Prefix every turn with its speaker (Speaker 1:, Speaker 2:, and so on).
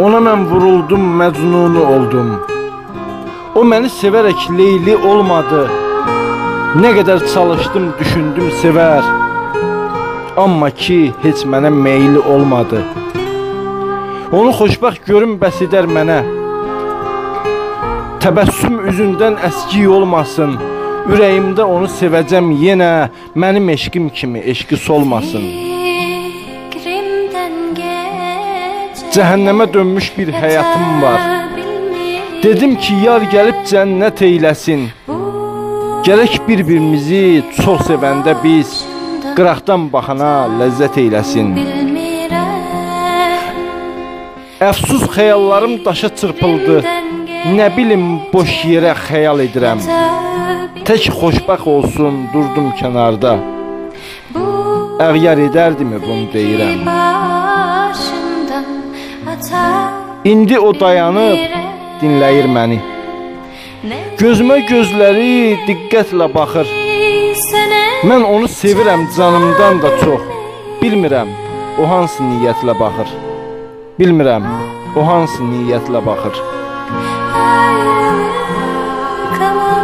Speaker 1: Ona mən vuruldum, məcnunu oldum. O məni sevərək Leyli olmadı. Nə qədər çalışdım, düşündüm, sevər. Amma ki, heç mənə meyli olmadı. Onu xoşbəxt görüm bəs edər mənə. Təbəssüm üzündən əski olmasın. Ürəyimdə onu sevəcəm yenə. Mənim eşqim kimi eşqi solmasın. Cəhənnəmə dönmüş bir həyatım var. Dedim ki, yar gəlib cənnət eyləsin. Gərək bir-birimizi çox sevəndə biz qıraqdan baxana ləzzət eyləsin. Əfsus xəyallarım daşa çırpıldı. Nə bilim boş yerə xəyal edirəm. Tək xoşbəxt olsun durdum kənarda. Əğyar edərdimi bunu deyirəm. İndi o dayanıb dinləyir məni. Gözümə gözləri diqqətlə baxır. Mən onu sevirəm canımdan da çox. Bilmirəm o hansı niyyətlə baxır. Bilmirəm o hansı niyyətlə baxır.
Speaker 2: ayrılık ama